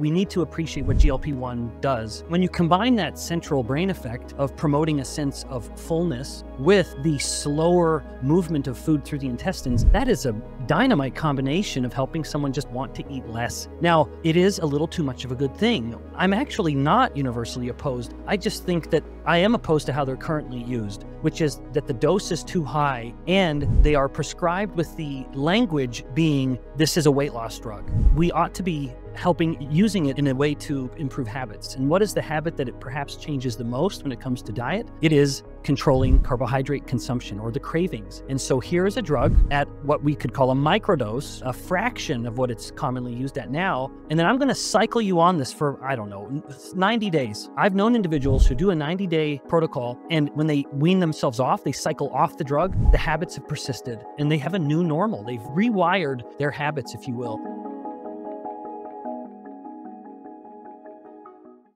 we need to appreciate what GLP 1 does. When you combine that central brain effect of promoting a sense of fullness with the slower movement of food through the intestines, that is a dynamite combination of helping someone just want to eat less. Now, it is a little too much of a good thing. I'm actually not universally opposed. I just think that I am opposed to how they're currently used, which is that the dose is too high and they are prescribed with the language being this is a weight loss drug. We ought to be helping using it in a way to improve habits. And what is the habit that it perhaps changes the most when it comes to diet? It is controlling carbohydrate consumption or the cravings. And so here is a drug at what we could call a microdose, a fraction of what it's commonly used at now. And then I'm going to cycle you on this for, I don't know, 90 days. I've known individuals who do a 90 day protocol, and when they wean themselves off, they cycle off the drug, the habits have persisted and they have a new normal. They've rewired their habits, if you will.